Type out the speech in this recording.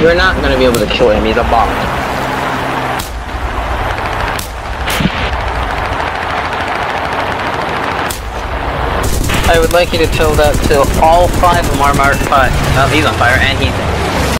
You're not gonna be able to kill him, he's a bot. I would like you to tell that to all five of them are marked 5. Oh, uh, he's on fire, and he's dead.